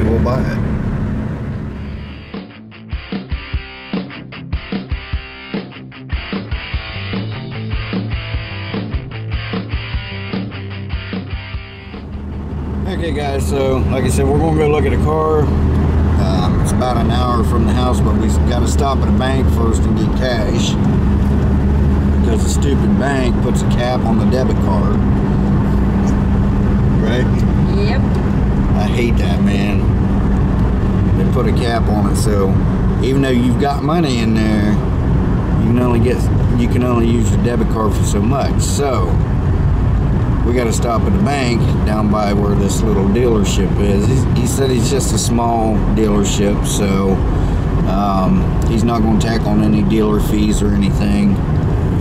Hopefully we'll buy it. Okay guys, so like I said, we're going to go look at a car. Um, it's about an hour from the house, but we got to stop at a bank first and get cash. Because the stupid bank puts a cap on the debit card. Right? Yep. I hate that, man. Put a cap on it, so even though you've got money in there, you can only get you can only use your debit card for so much. So we got to stop at the bank down by where this little dealership is. He, he said he's just a small dealership, so um, he's not going to tack on any dealer fees or anything.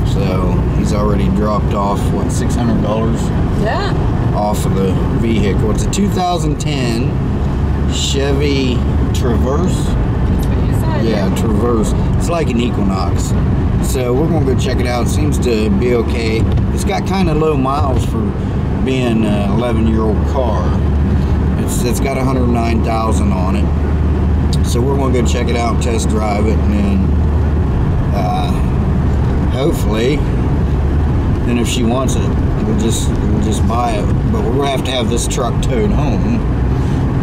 So he's already dropped off what six hundred dollars Yeah. off of the vehicle. It's a 2010 Chevy Traverse. That's what you said. Yeah, Traverse. It's like an Equinox. So we're gonna go check it out. Seems to be okay. It's got kind of low miles for being an 11 year old car. It's it's got 109,000 on it. So we're gonna go check it out, test drive it, and then uh, hopefully, then if she wants it, we'll just we'll just buy it. But we're gonna have to have this truck towed home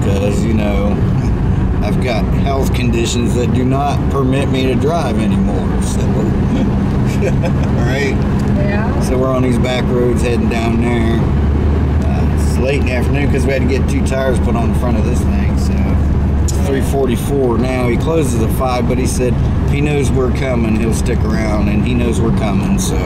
because you know I've got health conditions that do not permit me to drive anymore. So, right. Yeah. So we're on these back roads heading down there. Uh, it's late in the afternoon because we had to get two tires put on the front of this thing. So it's 3:44 now. He closes at five, but he said he knows we're coming. He'll stick around, and he knows we're coming. So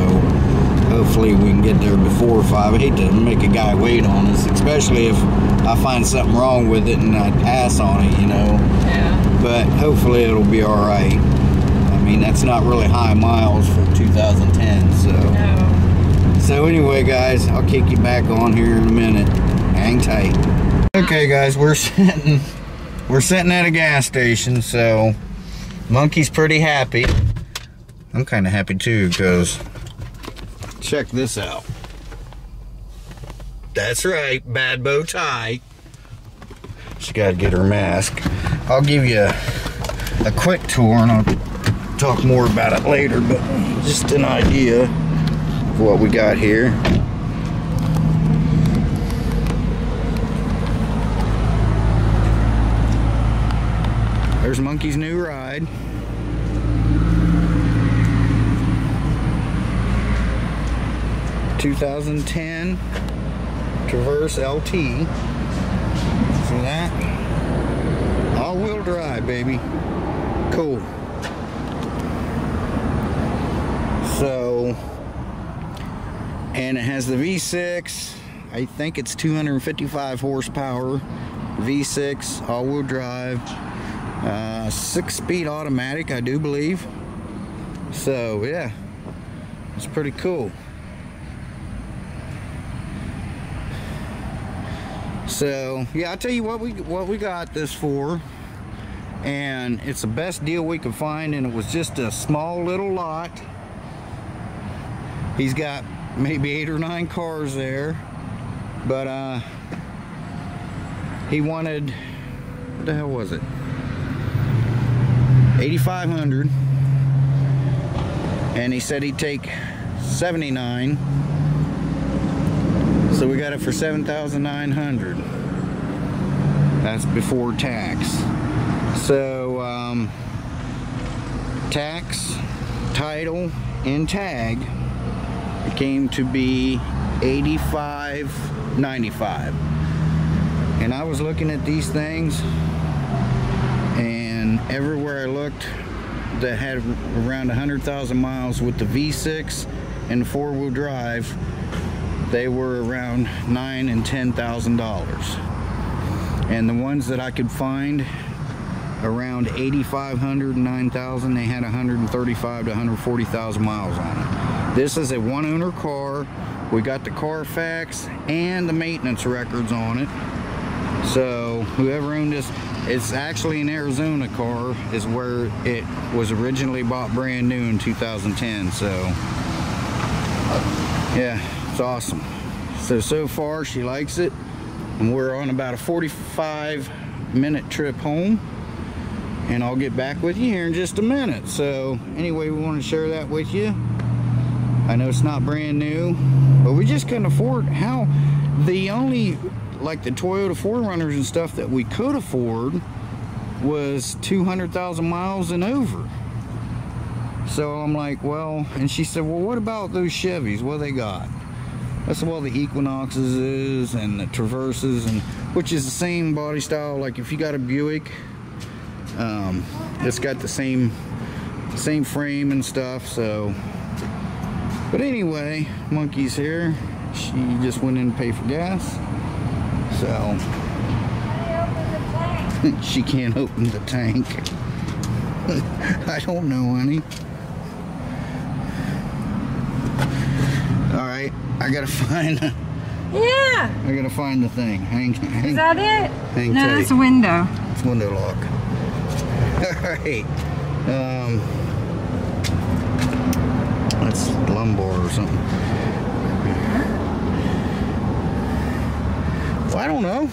hopefully we can get there before five. I hate to make a guy wait on us, especially if I find something wrong with it and I pass on it. You know Yeah. but hopefully it'll be all right. I mean, that's not really high miles for 2010. So, No. so anyway, guys, I'll kick you back on here in a minute. Hang tight. Okay, guys, we're sitting, we're sitting at a gas station. So, Monkey's pretty happy. I'm kind of happy too, because check this out. That's right, bad bow tie. She got to get her mask. I'll give you a, a quick tour and I'll talk more about it later, but just an idea of what we got here. There's Monkey's new ride. Two thousand ten Traverse LT. See that? All-wheel drive, baby. Cool. So, and it has the V6. I think it's 255 horsepower. V6, all-wheel drive. Uh, six-speed automatic, I do believe. So, yeah. It's pretty cool. So yeah, I'll tell you what we what we got this for, and it's the best deal we could find, and it was just a small little lot. He's got maybe eight or nine cars there, but uh, he wanted what the hell was it? 8,500, and he said he'd take 79. So we got it for 7,900. That's before tax. So, um, tax, title, and tag, it came to be 85.95. And I was looking at these things, and everywhere I looked that had around 100,000 miles with the V6 and four-wheel drive, they were around nine and ten thousand dollars. And the ones that I could find around 8,500 and 9,000 they had 135 to 140,000 miles on it this is a one owner car. We got the Carfax and the maintenance records on it. So whoever owned this it's actually an Arizona car is where it was originally bought brand new in 2010 so yeah it's awesome So, so far she likes it. And we're on about a 45 minute trip home. And I'll get back with you here in just a minute. So, anyway, we want to share that with you. I know it's not brand new, but we just couldn't afford how the only like the Toyota 4Runners and stuff that we could afford was 200,000 miles and over. So I'm like, well, and she said, well, what about those Chevys? What they got? That's well, the Equinoxes is and the Traverses, and which is the same body style. Like if you got a Buick, um, it's got the same same frame and stuff. So, but anyway, Monkey's here. She just went in and paid for gas. So she can't open the tank. I don't know, honey. Right, I gotta find. Yeah. I gotta find the thing. Hang, hang, Is that it? hang no, tight. that's a window. It's window lock. All right. Um, that's lumbar or something. Well, I don't know.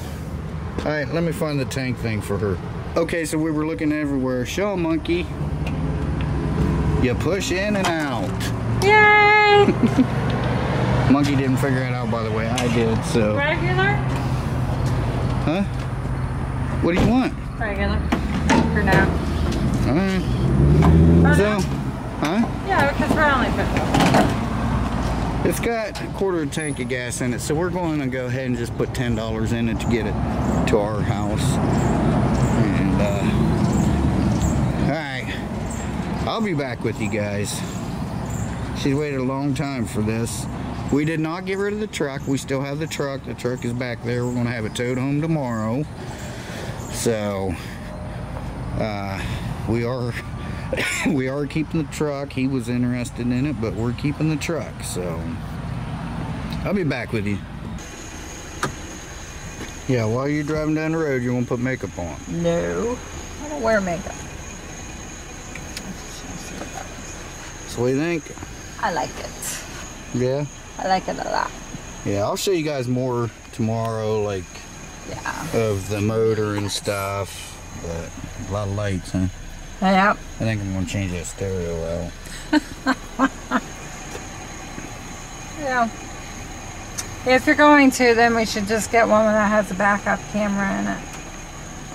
All right, let me find the tank thing for her. Okay, so we were looking everywhere. Show monkey. You push in and out. Yay! Monkey didn't figure it out, by the way. I did. So, Regular? huh? What do you want? Regular. For now. All right. Oh, So, no? huh? Yeah, because we're only. It's got a quarter of a tank of gas in it, so we're going to go ahead and just put ten dollars in it to get it to our house. And uh, all right, I'll be back with you guys. She's waited a long time for this. We did not get rid of the truck. We still have the truck. The truck is back there. We're gonna have it towed home tomorrow. So uh, we are we are keeping the truck. He was interested in it, but we're keeping the truck. So I'll be back with you. Yeah, while you're driving down the road, you won't put makeup on. No. I don't wear makeup. So what do you think? I like it. Yeah? I like it a lot. Yeah, I'll show you guys more tomorrow, like Yeah. of the motor and stuff. But a lot of lights, huh? Yep. I think I'm gonna change that stereo out. Yeah. If you're going to, then we should just get one that has a backup camera in it.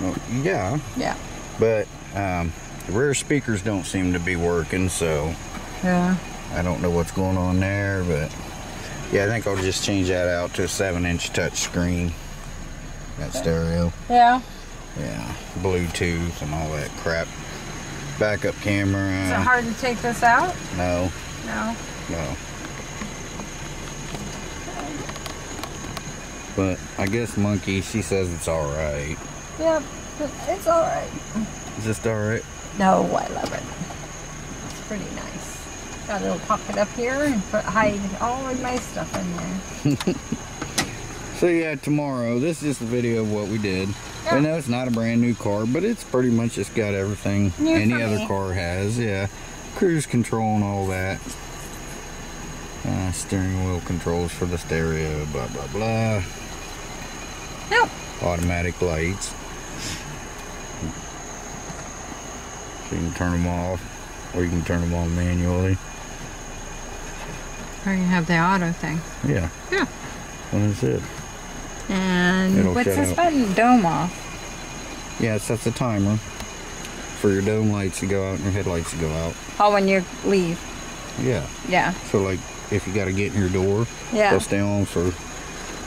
Well, yeah, Yeah. but um, the rear speakers don't seem to be working, so Yeah. I don't know what's going on there, but yeah, I think I'll just change that out to a seven inch touch screen. That stereo. Yeah. Yeah. Bluetooth and all that crap. Backup camera. Is it hard to take this out? No, No. no. But I guess Monkey, she says it's alright. Yep. It's all right. Is this alright? No, I love it. It's pretty nice. Got a little pocket up here and put hide all of my stuff in there. So yeah, tomorrow, this is just a video of what we did. I know it's not a brand new car, but it's pretty much just got everything New any other me. car has. Yeah, cruise control and all that. Uh, steering wheel controls for the stereo, blah blah blah. Yep. Automatic lights. So you can turn them off, or you can turn them on manually. Or you have the auto thing. Yeah. Yeah. That's it. And It'll what's this out. button? Dome off. Yeah, it sets a timer for your dome lights to go out and your headlights to go out. Oh, when you leave. Yeah. Yeah. So like if you got to get in your door, Yeah. they'll stay on for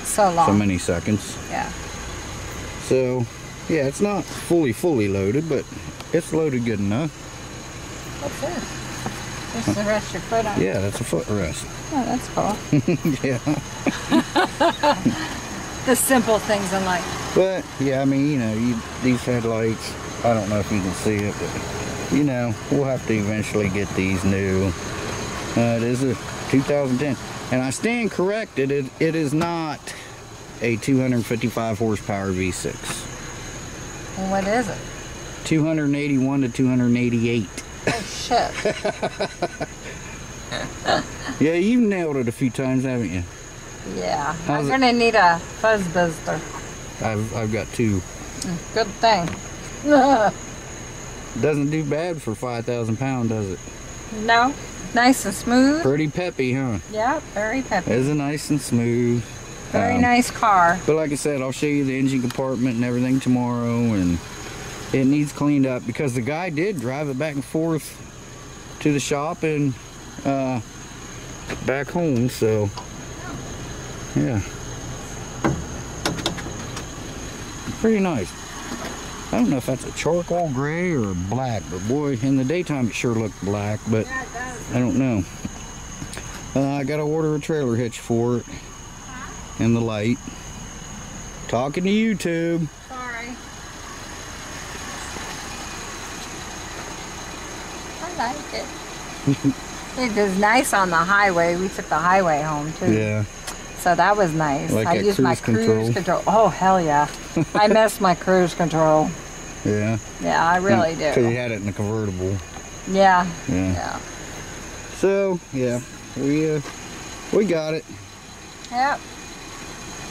So long. so many seconds. Yeah. So yeah, it's not fully fully loaded, but it's loaded good enough. What's this? Just to rest your foot on. Yeah, that's a footrest. Oh, that's cool. yeah. the simple things in life. But yeah, I mean, you know, you, these headlights, I don't know if you can see it, but you know, we'll have to eventually get these new. Uh, it is a 2010, and I stand corrected. It it is not a 255 horsepower V6. And what is it? 281 to 288. Oh, shit. Yeah, you've nailed it a few times, haven't you? Yeah. How's I'm gonna need a Fuzzbuster. I've, I've got two. Good thing. Doesn't do bad for 5,000 pound, does it? no. Nice and smooth. Pretty peppy, huh? Yeah, very peppy. Is it nice and smooth? Very Um, nice car. But like I said, I'll show you the engine compartment and everything tomorrow, and it needs cleaned up because the guy did drive it back and forth to the shop and uh, back home. So yeah, pretty nice. I don't know if that's a charcoal gray or black, but boy, in the daytime it sure looked black, but Yeah, it does. I don't know. Uh, I gotta order a trailer hitch for it and the light. Talking to YouTube. Sorry. I like it. it was nice on the highway. We took the highway home too. Yeah. So that was nice. Like I used my cruise cruise control? control. Oh hell yeah! I missed my cruise control. Yeah. Yeah, I really do. Because you had it in the convertible. Yeah, Yeah. yeah, So yeah, we uh, we got it. yep.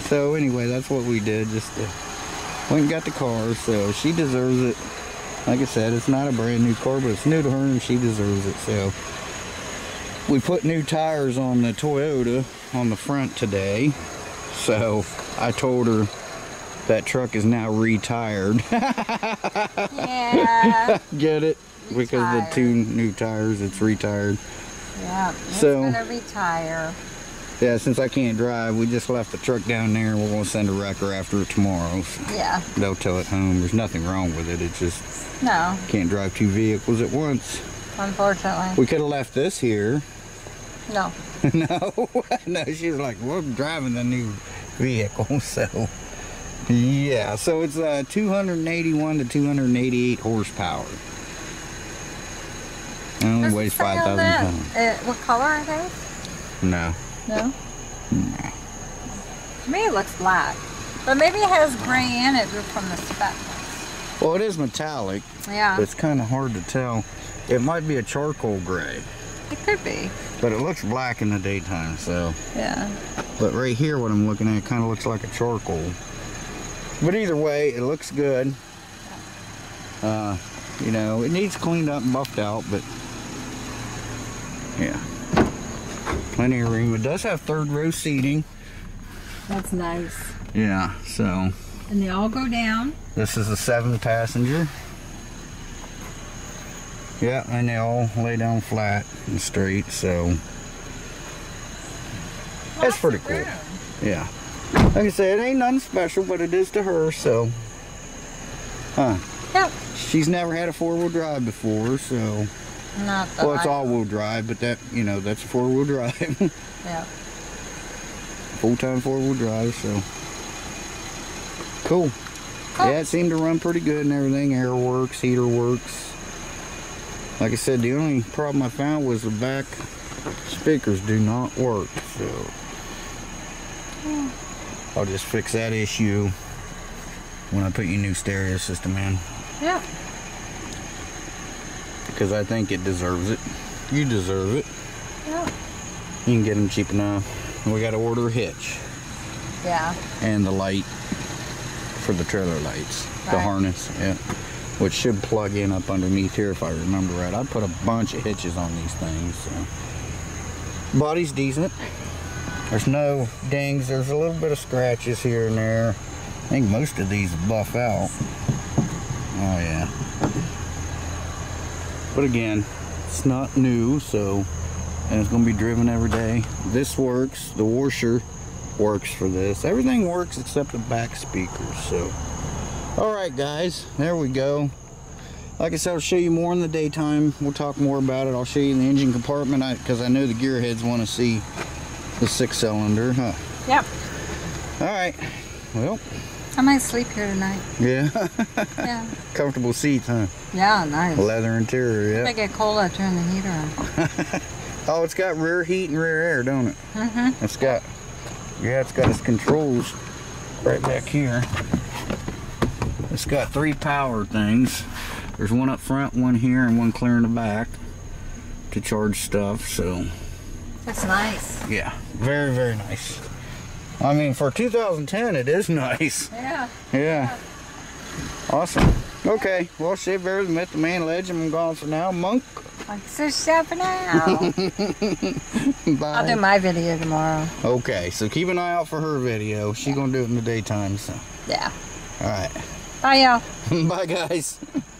So anyway, that's what we did. Just uh, went and got the car. So she deserves it. Like I said, it's not a brand new car, but it's new to her and she deserves it. So we put new tires on the Toyota on the front today. So I told her that truck is now retired. Yeah, Get it? Because the two new tires, it's retired. yeah. It's So- gonna retire. Yeah, since I can't drive, we just left the truck down there and we're gonna send a wrecker after it tomorrow. So Yeah. they'll tow it home. There's nothing wrong with it. It's just No, can't drive two vehicles at once. unfortunately, We could have left this here. No. no, no, she's like, we're driving the new vehicle. So, yeah, so it's uh, 281 to 288 horsepower. It only Does weighs 5,000 pounds. Uh, what color are they? No. No. To me, it looks black, but maybe it has gray in it from the specs. Well, it is metallic. Yeah, It's kind of hard to tell. It might be a charcoal gray, it could be. but it looks black in the daytime. So, Yeah. but right here, what I'm looking at, kind of looks like a charcoal. But either way, it looks good. Uh, you know, it needs cleaned up and buffed out, but yeah, plenty of room. It does have third row seating. That's nice. Yeah, so And they all go down. this is a seven passenger. Yeah, and they all lay down flat and straight, so That's pretty cool. room. yeah. Like I said, it ain't nothing special, but it is to her, so. Huh. Yep. She's never had a four wheel drive before, so. Not the Well, it's all wheel drive, but that, you know, that's a four wheel drive. Yeah. Full time four wheel drive, so. Cool. Cool. Yeah, it seemed to run pretty good and everything. Air works, heater works. Like I said, the only problem I found was the back speakers do not work, so. I'll just fix that issue when I put your new stereo system in Yeah. because I think it deserves it. You deserve it. Yeah. You can get them cheap enough. We got to order a hitch Yeah. and the light for the trailer lights, the harness, yeah, which should plug in up underneath here if I remember right. I put a bunch of hitches on these things. So. Body's decent. There's no dings. There's a little bit of scratches here and there. I think most of these buff out. Oh yeah. But again, it's not new, so and it's gonna be driven every day. This works. The washer works for this. Everything works except the back speakers. So, all right, guys, there we go. Like I said, I'll show you more in the daytime. We'll talk more about it. I'll show you the engine compartment because I, know the gearheads want to see the six cylinder. Huh? Yep. All right. Well, I might sleep here tonight. yeah. Yeah. Comfortable seats, huh? Yeah, nice. Leather interior. yeah. I get cold, I turn the heater on. Oh, it's got rear heat and rear air, don't it? Mm-hmm. It's got, yeah, it's got its controls right back here. It's got three power things. There's one up front, one here, and one clear in the back to charge stuff. So, That's nice. yeah, very, very nice. I mean, for 2010, it is nice. Yeah. Yeah. Awesome. Okay, well, Shabear's met the main legend. I'm gone for now. Monk, Like this stuff now. bye. I'll do my video tomorrow. Okay, so keep an eye out for her video. She gonna do it in the daytime, so. Yeah. All right. Bye, y'all. Bye, guys.